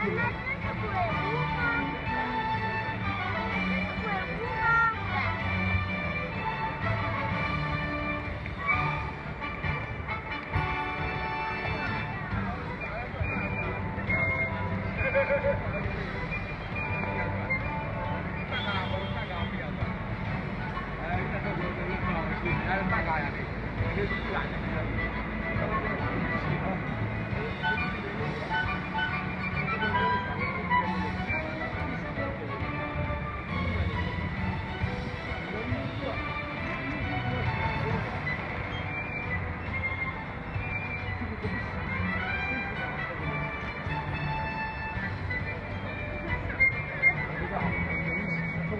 那真是鬼屋吗？真是鬼屋吗？大刚。呀，那个，你去干啥？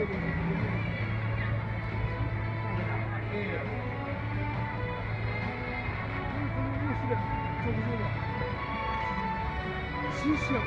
新鲜的。